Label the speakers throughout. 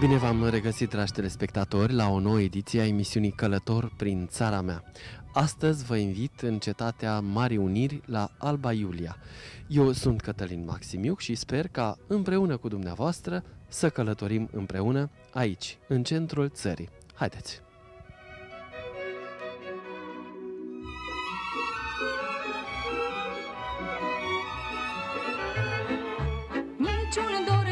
Speaker 1: Bine v-am regăsit, dragi telespectatori, la o nouă ediție a emisiunii Călător prin țara mea. Astăzi vă invit în cetatea Marii Uniri la Alba Iulia. Eu sunt Cătălin Maximiuc și sper ca împreună cu dumneavoastră să călătorim împreună aici, în centrul țării. Haideți!
Speaker 2: Niciun dor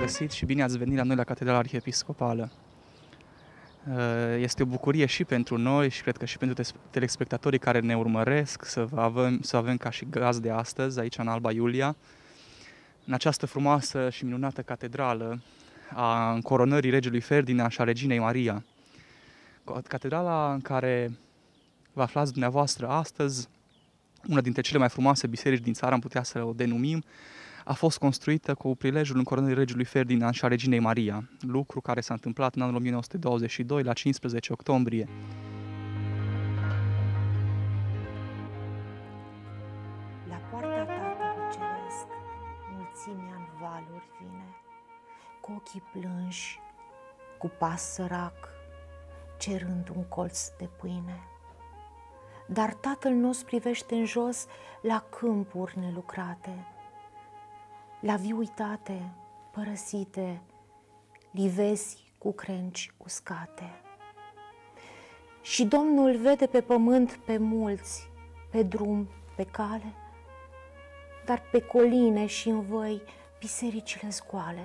Speaker 3: găsit și bine ați venit la noi la Catedrala Arhiepiscopală. Uh, Este o bucurie și pentru noi și cred că și pentru tes- telespectatorii care ne urmăresc să vă avem, să avem ca și gazde astăzi aici în Alba Iulia, în această frumoasă și minunată catedrală a încoronării regelui Ferdinand și a reginei Maria. Catedrala în care vă aflați dumneavoastră astăzi, una dintre cele mai frumoase biserici din țară, am putea să o denumim, a fost construită cu prilejul încoronării regelui Ferdinand și a reginei Maria, lucru care s-a întâmplat în anul 1922, la 15 octombrie.
Speaker 4: La poarta Tatălui Ceresc, mulțimea în valuri vine, cu ochii plânși, cu pas sărac, cerând un colț de pâine. Dar Tatăl nostru privește în jos la câmpuri nelucrate, la vii uitate, părăsite, livezi cu crengi uscate. Și Domnul vede pe pământ pe mulți, pe drum, pe cale, dar pe coline și în văi bisericile scoale.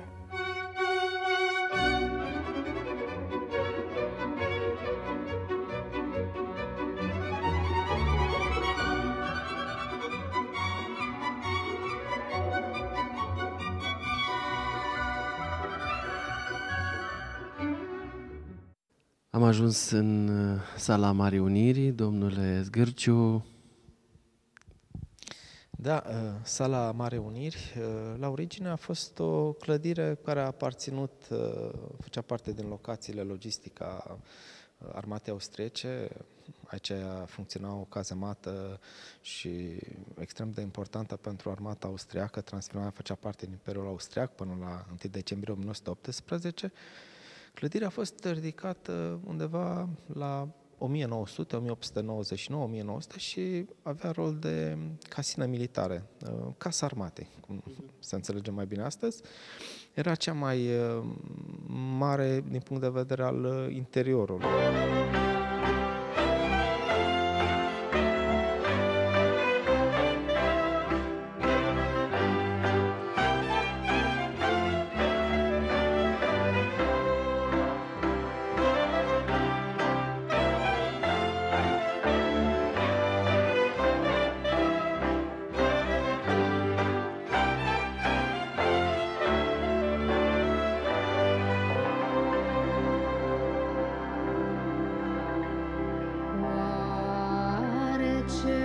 Speaker 1: Am ajuns în uh, sala Marii Unirii, domnule Zgârciu.
Speaker 5: Da, uh, sala Mare Uniri, uh, la origine a fost o clădire care a aparținut, uh, făcea parte din locațiile logistica uh, armatei austriece. Aici funcționa o cazemată și extrem de importantă pentru armata austriacă. Transilvania făcea parte din Imperiul Austriac până la 1 decembrie 1918. Clădirea a fost ridicată undeva la 1900, 1899, 1900 și avea rol de casină militară, uh, casa armatei, cum să înțelegem mai bine astăzi. Era cea mai uh, mare din punct de vedere al uh, interiorului. picture